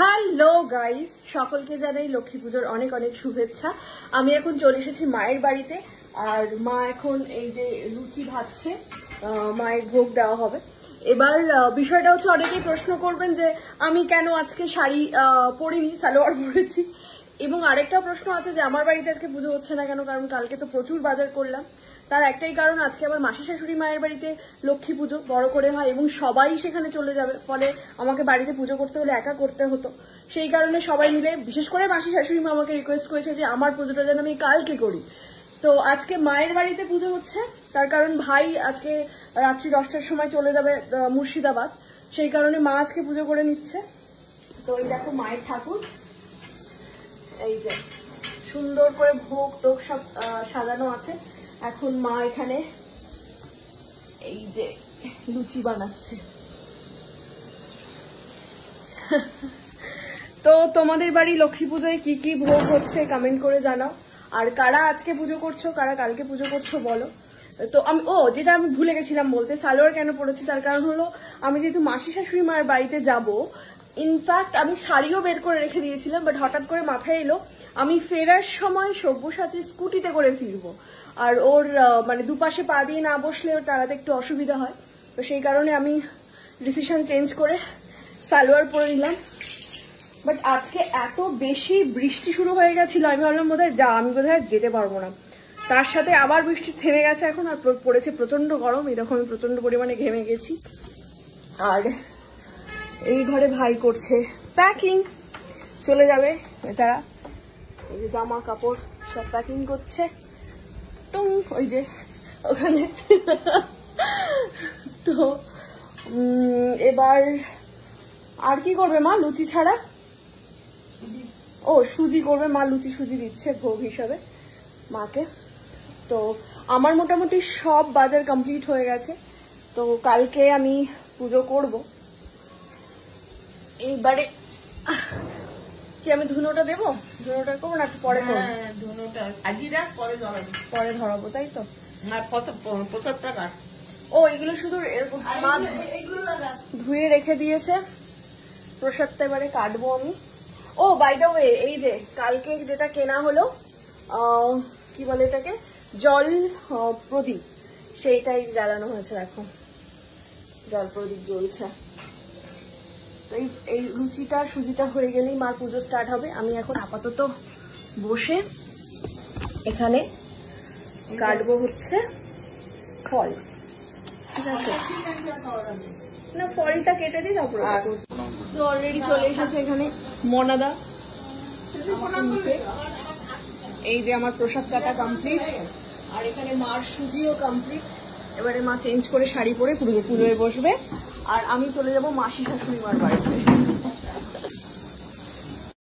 Hello guys সকলকে জানাই লক্ষ্মী পুজোর অনেক অনেক শুভেচ্ছা। আমি এখন চলে এসেছি মায়ের বাড়িতে। আর মা এখন এই যে লুচি ভাজছে মায়ের ভোগ দেওয়া হবে। এবার বিষয়টা হচ্ছে অনেকেই প্রশ্ন করবেন যে, আমি কেন আজকে শাড়ি পরিনি, সালোয়ার পরেছি? এবং আরেকটা প্রশ্ন আছে যে, আমার বাড়িতে আজকে পুজো হচ্ছে না কেন? কারণ কালকে তো প্রচুর বাজার করলাম। তার একটাই কারণ, আজকে আবার মাসি শাশুড়ি মায়ের বাড়িতে লক্ষ্মী পুজো বড় করে হয় এবং সবাই সেখানে চলে যাবে। ফলে আমাকে বাড়িতে পুজো করতে হলে একা করতে হতো। সেই কারণে সবাই মিলে, বিশেষ করে মাসি শাশুড়ি মা আমাকে রিকোয়েস্ট করেছে যে আমার পুজোটা যেন আমি কালকে করি। তো আজকে মায়ের বাড়িতে পুজো হচ্ছে। তার কারণ ভাই আজকে রাত্রি দশটার সময় চলে যাবে মুর্শিদাবাদ। সেই কারণে মা আজকে পুজো করে নিচ্ছে। তো এই দেখো মায়ের ঠাকুর। এই যে সুন্দর করে ভোগ টোক সব সাজানো আছে। এখন মা এখানে এই যে লুচি বানাচ্ছে। তো তোমাদের বাড়ি লক্ষ্মী পুজোয় কি কি ভোগ হচ্ছে কমেন্ট করে জানাও। আর কারা আজকে পুজো করছ, কারা কালকে পুজো করছ বলো। তো আমি, ও, যেটা আমি ভুলে গেছিলাম বলতে, সালোয়ার কেন পড়েছি তার কারণ হলো, আমি যেহেতু মাসি শাশুড়ি মায়ের বাড়িতে যাব ইনফ্যাক্ট আমি শাড়িও বের করে রেখে দিয়েছিলাম বাট হঠাৎ করে মাথায় এলো আমি ফেরার সময় সব্যসাচী স্কুটিতে করে ফিরবো। আর ওর মানে দুপাশে পা দিয়ে না বসলে ওর চালাতে একটু অসুবিধা হয়। তো সেই কারণে আমি ডিসিশন চেঞ্জ করে সালোয়ার পরে নিলাম। বাট আজকে এত বেশি বৃষ্টি শুরু হয়ে গেছিল, আমি ভাবলাম বোধহয় যা, আমি আর যেতে পারব না। তার সাথে আবার বৃষ্টি থেমে গেছে এখন, আর পড়েছে প্রচণ্ড গরম এরকম আমি প্রচণ্ড পরিমাণে ঘেমে গেছি। আর এই ঘরে ভাই করছে প্যাকিং চলে যাবে বেচারা। যে জামা কাপড় সব প্যাকিং করছে। টুং, ওই যে ওখানে। তো এবার আর কি করবে মা লুচি ছাড়া? ও, সুজি করবে। মা লুচি সুজি দিচ্ছে ভোগ হিসাবে মাকে। তো আমার মোটামুটি সব বাজার কমপ্লিট হয়ে গেছে। তো কালকে আমি পুজো করব। এইবারে কি আমি ধুনোটা দেবো? ধুনোটা করব না পরে হ্যাঁ, ধুনোটা আজই রাখ পরে ধরাবি পরে ধরাবো তাই তো? আর কত পঁচাত্তর টাকা ও এগুলো শুধু ধুয়ে রেখে দিয়েছে। প্রসাদটা এবারে কাটবো আমি। ও বাই দ্য ওয়ে এই যে কালকে যেটা কেনা হলো কি বলে এটাকে? জল প্রদীপ। সেইটাই জ্বালানো হয়েছে দেখো। জল প্রদীপ জ্বলছে। তো এই এই লুচিটা সুজিটা হয়ে গেলেই মার পুজো স্টার্ট হবে। আমি এখন আপাতত বসে এখানে কাটবো হচ্ছে ফল। ঠিক আছে? না ফলটা কেটে দিই তারপরে তো অলরেডি চলে এসেছে এখানে মনাদা। এই যে আমার প্রসাদ কাটা কমপ্লিট আর এখানে মার সুজিও কমপ্লিট এবারে মা চেঞ্জ করে শাড়ি পরে পুজো পুজোয় বসবে। আর আমি চলে যাব মাসি শাশুড়ি মার বাড়িতে।